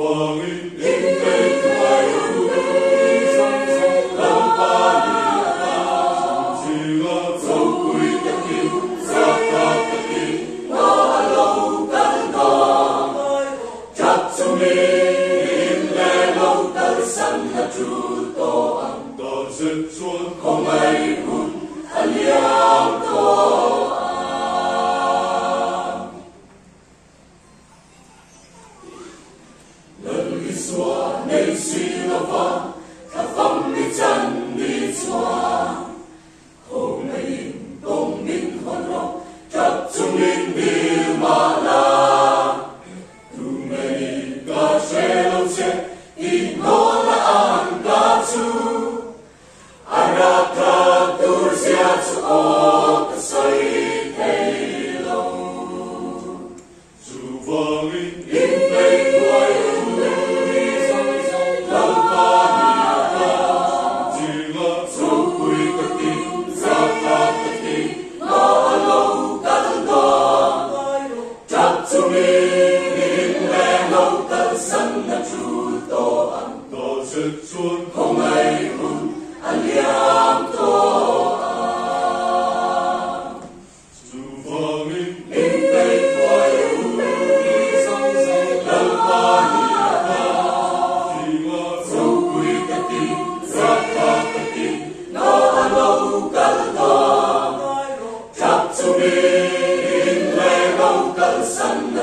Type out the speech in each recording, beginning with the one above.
falling. chúa, nên suy lo vang thắp phong đi chân đi chúa. Hôm nay công minh hồn rõ chấp chung linh đi mà la. Tu mê ca sẽ lâu sẽ in nó là an ca chu arata tu sia chu o ta sai thầy lâu. Chu vang in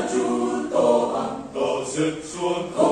主都安，都是主。